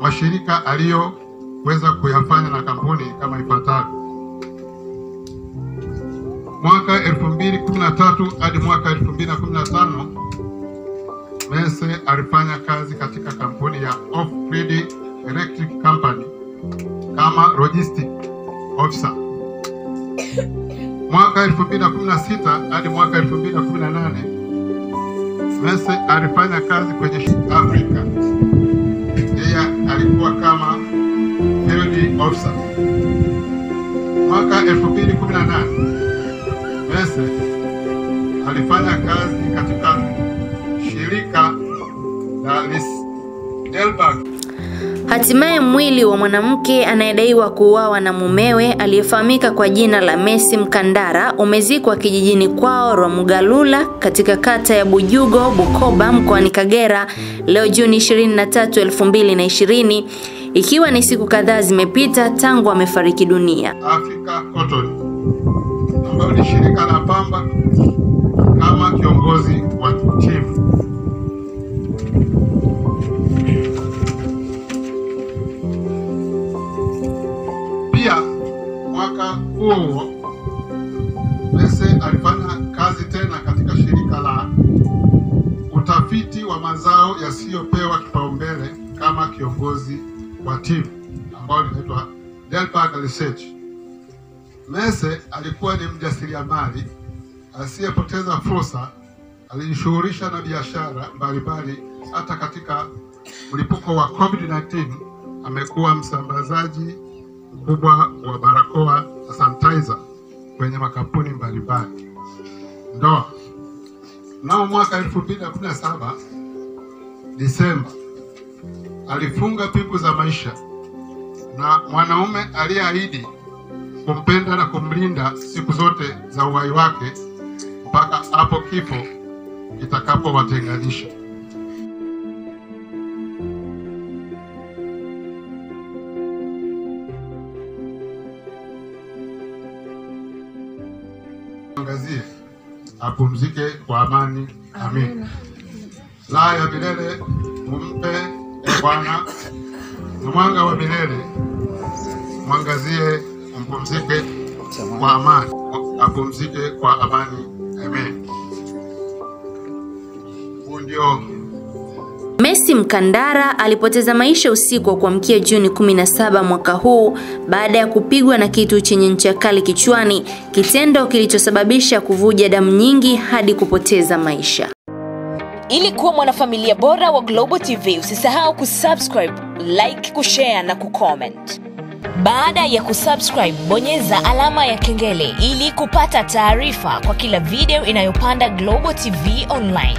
mashirika aliyoweza kuyafanya na kampuni kama ifuatavyo: mwaka 2013 hadi mwaka 2015 Mese alifanya kazi katika kampuni ya Off Grid Electric Company kama logistic officer. Mwaka 2016 hadi mwaka 2018 Mese alifanya kazi kwenye Africa. Yeye alikuwa kama field officer. Mwaka 2018 Mwese alifanya kazi katika Hatimaye mwili wa mwanamke anayedaiwa kuuawa na mumewe aliyefahamika kwa jina la Messi Mkandara umezikwa kijijini kwao Rwamugalula katika kata ya Bujugo, Bukoba mkoani Kagera leo Juni 23, 2020 ikiwa ni siku kadhaa zimepita tangu amefariki dunia. Afrika Cotton ambayo ni shirika la pamba kama kiongozi wa timu. Mwaka huo Mese alifanya kazi tena katika shirika la utafiti wa mazao yasiyopewa kipaumbele kama kiongozi wa timu ambayo linaitwa Delberg Research. Mese alikuwa ni mjasiriamali asiyepoteza fursa. Alijishughulisha na biashara mbalimbali, hata katika mlipuko wa COVID-19 amekuwa msambazaji mkubwa wa barakoa na sanitizer kwenye makampuni mbalimbali. Ndoa nao mwaka 2017 Disemba alifunga pingu za maisha na mwanaume aliyeahidi kumpenda na kumlinda siku zote za uhai wake mpaka hapo kifo kitakapowatenganisha. Angazie apumzike kwa amani, amin. La ya milele umpe Bwana, na mwanga wa milele mwangazie, mpumzike kwa amani, apumzike kwa amani, Amin. Ndio Messi Mkandara alipoteza maisha usiku wa kuamkia Juni 17 mwaka huu baada ya kupigwa na kitu chenye ncha kali kichwani, kitendo kilichosababisha kuvuja damu nyingi hadi kupoteza maisha. Ili kuwa mwanafamilia bora wa Global TV, usisahau kusubscribe, like, kushare na kucomment. Baada ya kusubscribe, bonyeza alama ya kengele ili kupata taarifa kwa kila video inayopanda Global TV Online.